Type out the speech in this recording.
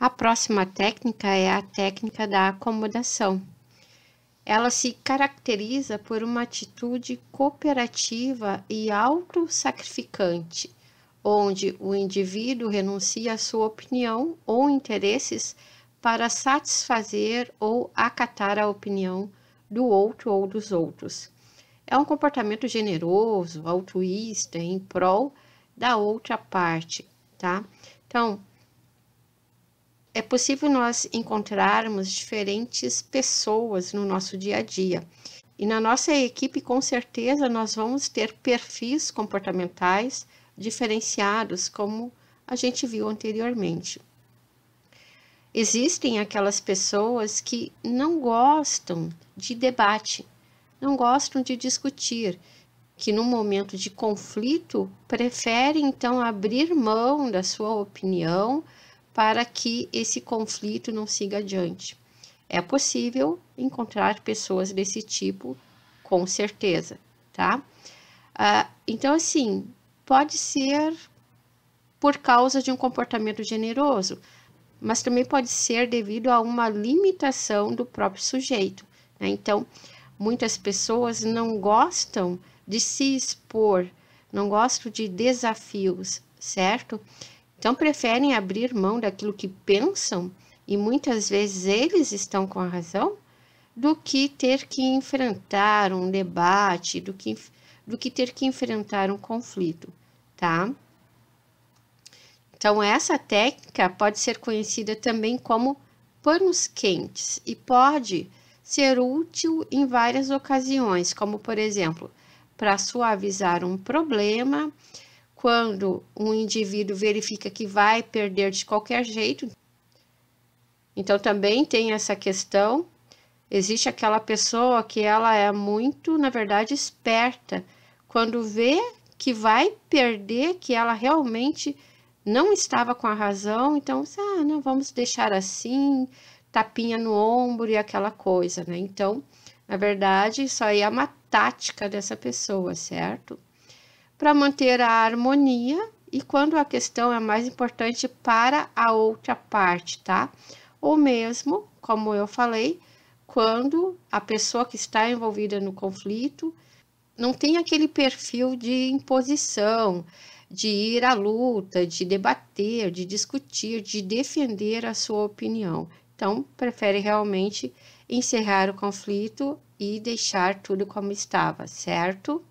A próxima técnica é a técnica da acomodação. Ela se caracteriza por uma atitude cooperativa e autossacrificante, onde o indivíduo renuncia à sua opinião ou interesses para satisfazer ou acatar a opinião do outro ou dos outros. É um comportamento generoso, altruísta, em prol da outra parte, tá? Então, é possível nós encontrarmos diferentes pessoas no nosso dia a dia. E na nossa equipe, com certeza, nós vamos ter perfis comportamentais diferenciados, como a gente viu anteriormente. Existem aquelas pessoas que não gostam de debate, não gostam de discutir, que no momento de conflito preferem então abrir mão da sua opinião para que esse conflito não siga adiante. É possível encontrar pessoas desse tipo, com certeza, tá? Ah, então, assim, pode ser por causa de um comportamento generoso, mas também pode ser devido a uma limitação do próprio sujeito. Né? Então, muitas pessoas não gostam de se expor, não gostam de desafios, certo? Então, preferem abrir mão daquilo que pensam, e muitas vezes eles estão com a razão, do que ter que enfrentar um debate, do que, do que ter que enfrentar um conflito, tá? Então, essa técnica pode ser conhecida também como panos quentes e pode ser útil em várias ocasiões, como por exemplo, para suavizar um problema, quando um indivíduo verifica que vai perder de qualquer jeito. Então também tem essa questão. Existe aquela pessoa que ela é muito, na verdade, esperta, quando vê que vai perder, que ela realmente não estava com a razão, então, ah, não vamos deixar assim, tapinha no ombro e aquela coisa, né? Então, na verdade, isso aí é uma tática dessa pessoa, certo? Para manter a harmonia e quando a questão é mais importante para a outra parte, tá? Ou mesmo, como eu falei, quando a pessoa que está envolvida no conflito não tem aquele perfil de imposição, de ir à luta, de debater, de discutir, de defender a sua opinião. Então, prefere realmente encerrar o conflito e deixar tudo como estava, certo?